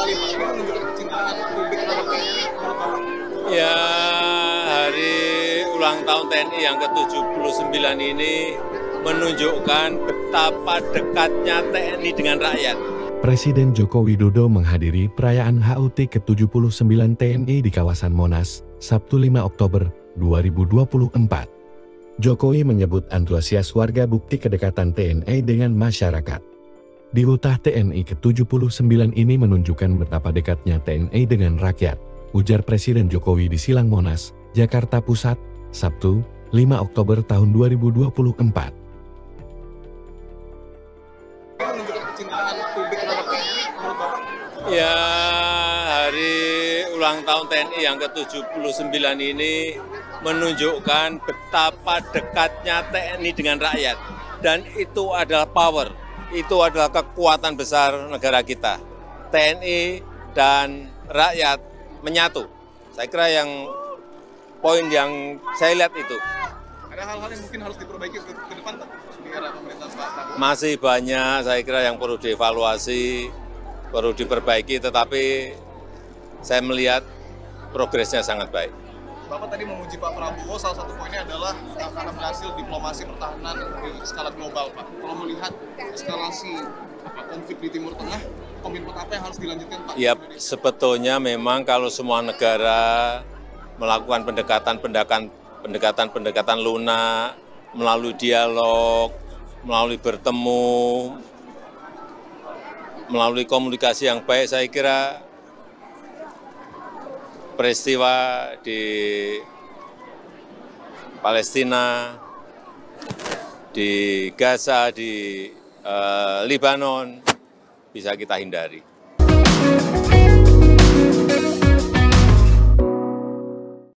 kali Pak. Ini menunjukkan kecintaan publik terhadap TNI menurut Bapak. Ya, hari ulang tahun TNI yang ke-79 ini menunjukkan betapa dekatnya TNI dengan rakyat. Presiden Joko Widodo menghadiri perayaan HUT ke-79 TNI di kawasan Monas, Sabtu 5 Oktober 2024. Jokowi menyebut antusias warga bukti kedekatan TNI dengan masyarakat. Di utah TNI ke-79 ini menunjukkan betapa dekatnya TNI dengan rakyat, ujar Presiden Jokowi di Silang Monas, Jakarta Pusat, Sabtu, 5 Oktober tahun 2024. Ini menunjukkan kecintaan publik terhadap TNI menurut Bapak. Ya, hari ulang tahun TNI yang ke-79 ini menunjukkan betapa dekatnya TNI dengan rakyat. Dan itu adalah power, itu adalah kekuatan besar negara kita. TNI dan rakyat menyatu. Saya kira yang poin yang saya lihat itu. Ada hal-hal yang mungkin harus diperbaiki ke, ke depan Pak di era pemerintahan Pak Prabowo. Masih banyak saya kira yang perlu dievaluasi, perlu diperbaiki, tetapi saya melihat progresnya sangat baik. Bapak tadi memuji Pak Prabowo, salah satu poinnya adalah uh, karena berhasil diplomasi pertahanan di skala global, Pak. Kalau melihat eskalasi apa, konflik di Timur Tengah, komitmen apa yang harus dilanjutkan, Pak? Ya sebetulnya memang kalau semua negara melakukan pendekatan-pendekatan pendekatan-pendekatan lunak melalui dialog, melalui bertemu, melalui komunikasi yang baik, saya kira peristiwa di Palestina, di Gaza, di eh, Libanon bisa kita hindari.